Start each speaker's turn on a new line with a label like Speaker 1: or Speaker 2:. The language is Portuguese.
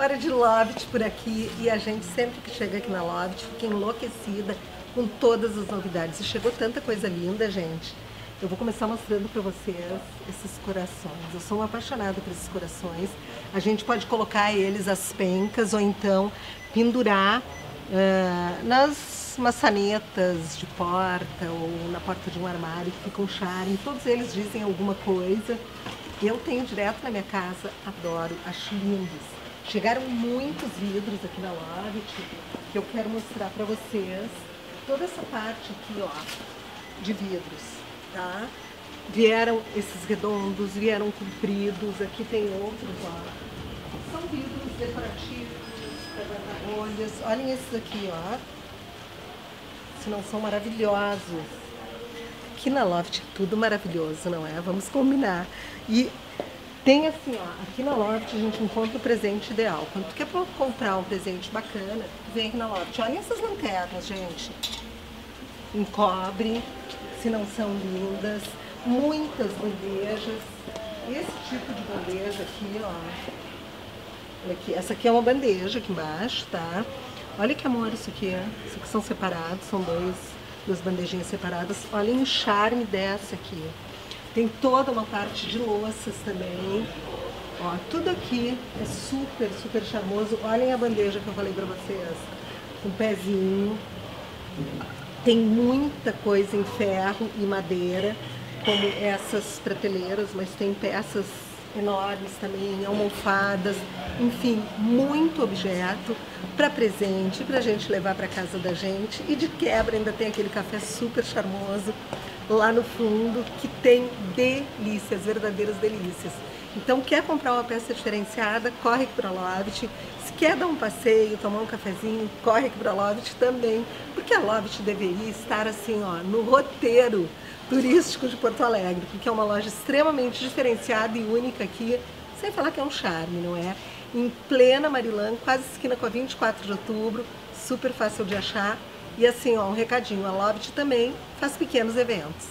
Speaker 1: Hora de Loft por aqui e a gente sempre que chega aqui na Loft fica enlouquecida com todas as novidades. E chegou tanta coisa linda, gente. Eu vou começar mostrando para vocês esses corações. Eu sou apaixonada por esses corações. A gente pode colocar eles as pencas ou então pendurar uh, nas maçanetas de porta ou na porta de um armário que ficam charme. Todos eles dizem alguma coisa. Eu tenho direto na minha casa, adoro, acho lindos. Chegaram muitos vidros aqui na Loft que eu quero mostrar para vocês. Toda essa parte aqui, ó, de vidros, tá? Vieram esses redondos, vieram compridos, aqui tem outros, ó. São vidros decorativos para guardar rolhas. Olhem esses aqui, ó. Se não são maravilhosos. Aqui na Loft é tudo maravilhoso, não é? Vamos combinar. E tem assim, ó, aqui na Loft a gente encontra o presente ideal. Quando tu quer comprar um presente bacana, vem aqui na Loft. Olha essas lanternas, gente. Em cobre, se não são lindas. Muitas bandejas. Esse tipo de bandeja aqui, ó. Olha aqui, essa aqui é uma bandeja aqui embaixo, tá? Olha que amor isso aqui. Isso aqui são separados, são dois, duas bandejinhas separadas. Olhem o charme dessa aqui. Tem toda uma parte de louças também. Ó, tudo aqui é super, super charmoso. Olhem a bandeja que eu falei pra vocês. Um pezinho. Tem muita coisa em ferro e madeira, como essas prateleiras, mas tem peças enormes também, almofadas, enfim, muito objeto para presente, para a gente levar para casa da gente. E de quebra ainda tem aquele café super charmoso lá no fundo, que tem delícias, verdadeiras delícias. Então, quer comprar uma peça diferenciada, corre para a Loft. Se quer dar um passeio, tomar um cafezinho, corre aqui para a Loft também, porque a Loft deveria estar assim, ó, no roteiro turístico de Porto Alegre, porque é uma loja extremamente diferenciada e única aqui, sem falar que é um charme, não é? Em plena Marilã, quase esquina com a 24 de outubro, super fácil de achar. E assim, ó, um recadinho, a Loft também faz pequenos eventos.